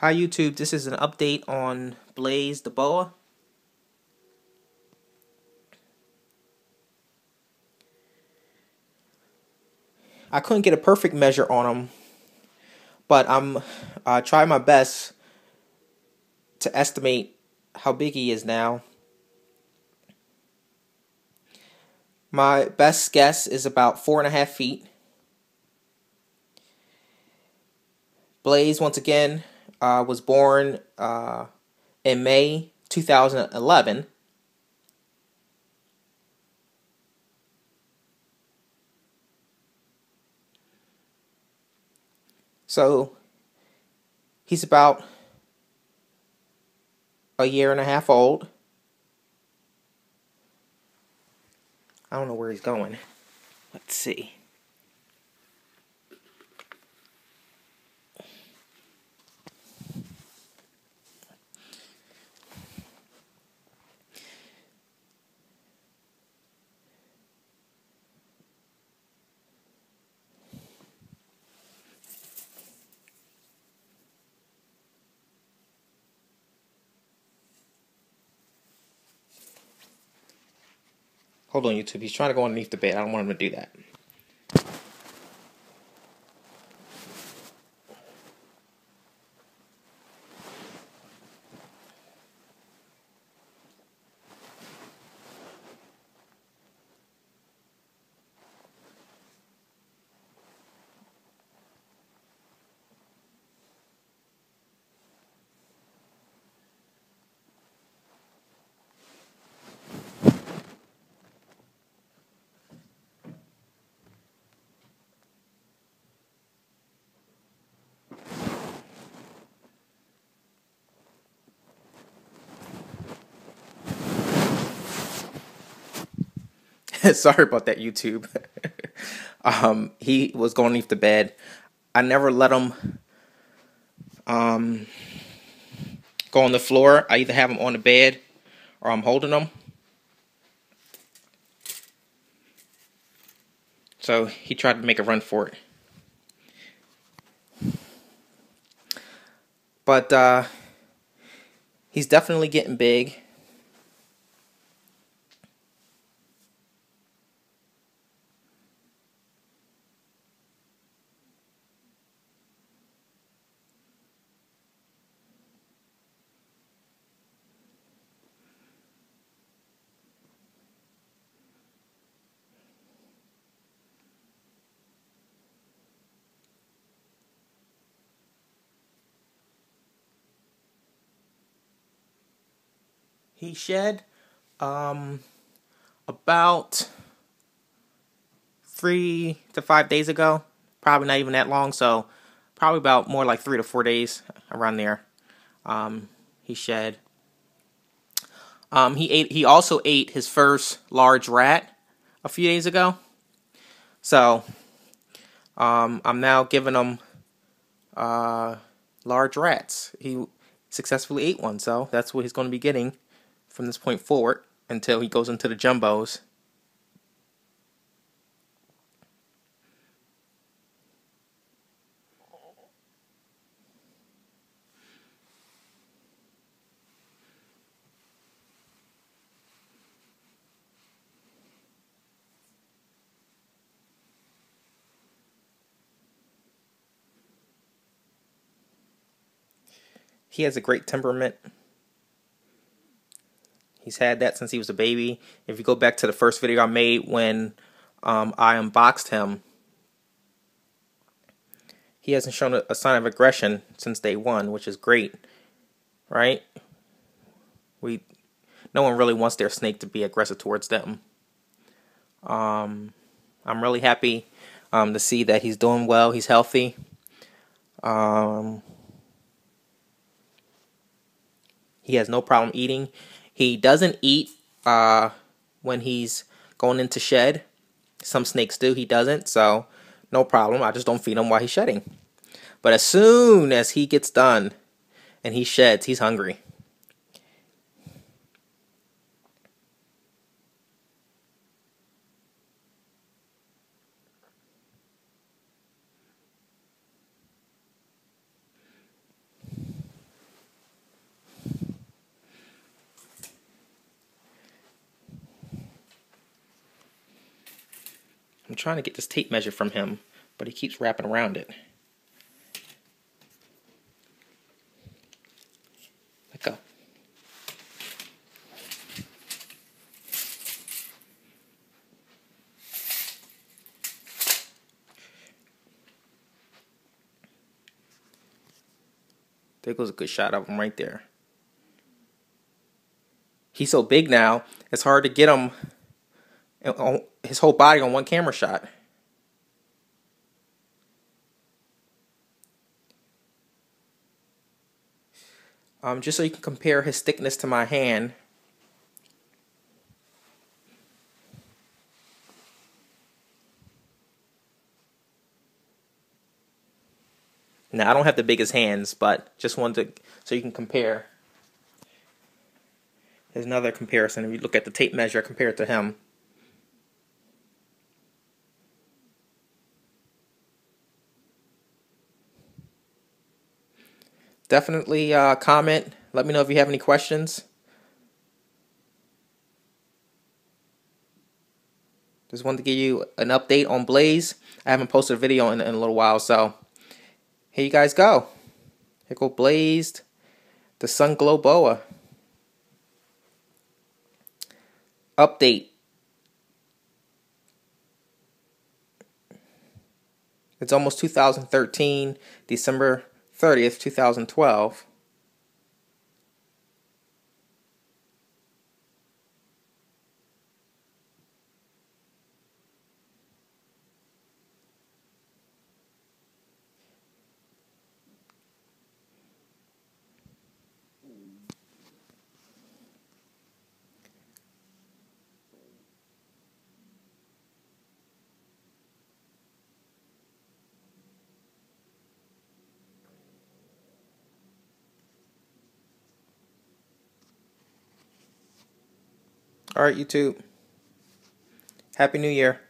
Hi YouTube, this is an update on Blaze the Boa. I couldn't get a perfect measure on him, but I'm uh, trying my best to estimate how big he is now. My best guess is about four and a half feet. Blaze, once again, uh, was born uh, in May 2011. So he's about a year and a half old. I don't know where he's going. Let's see. Hold on, YouTube. He's trying to go underneath the bed. I don't want him to do that. Sorry about that, YouTube. um, he was going underneath the bed. I never let him um, go on the floor. I either have him on the bed or I'm holding him. So he tried to make a run for it. But uh, he's definitely getting big. He shed um, about three to five days ago. Probably not even that long, so probably about more like three to four days around there. Um, he shed. Um, he ate. He also ate his first large rat a few days ago. So um, I'm now giving him uh, large rats. He successfully ate one, so that's what he's going to be getting from this point forward until he goes into the jumbos. He has a great temperament. He's had that since he was a baby. If you go back to the first video I made when um, I unboxed him, he hasn't shown a, sign of aggression since day one, which is great, right? We, no one really wants their snake to be aggressive towards them. Um, I'm really happy um, to see that he's doing well. He's healthy. Um, he has no problem eating. He doesn't eat uh, when he's going into shed. Some snakes do. He doesn't. So no problem. I just don't feed him while he's shedding. But as soon as he gets done and he sheds, he's hungry. I'm trying to get this tape measure from him, but he keeps wrapping around it. Let go. There goes a good shot of him right there. He's so big now, it's hard to get him his whole body on one camera shot. Um, just so you can compare his thickness to my hand. Now I don't have the biggest hands, but just wanted to so you can compare. There's another comparison. If you look at the tape measure compared to him. Definitely uh, comment. Let me know if you have any questions. Just wanted to give you an update on Blaze. I haven't posted a video in, in a little while, so here you guys go. Here go Blazed, the Sunglow Boa. Update. It's almost 2013, December 30th, 2012. All right, YouTube. Happy New Year.